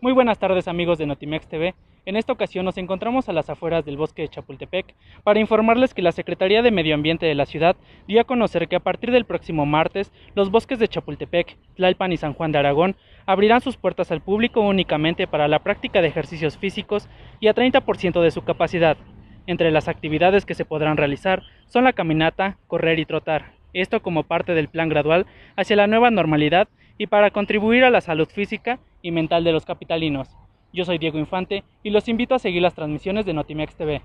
Muy buenas tardes amigos de Notimex TV. En esta ocasión nos encontramos a las afueras del bosque de Chapultepec para informarles que la Secretaría de Medio Ambiente de la ciudad dio a conocer que a partir del próximo martes los bosques de Chapultepec, Tlalpan y San Juan de Aragón abrirán sus puertas al público únicamente para la práctica de ejercicios físicos y a 30% de su capacidad. Entre las actividades que se podrán realizar son la caminata, correr y trotar. Esto como parte del plan gradual hacia la nueva normalidad y para contribuir a la salud física y mental de los capitalinos. Yo soy Diego Infante y los invito a seguir las transmisiones de Notimex TV.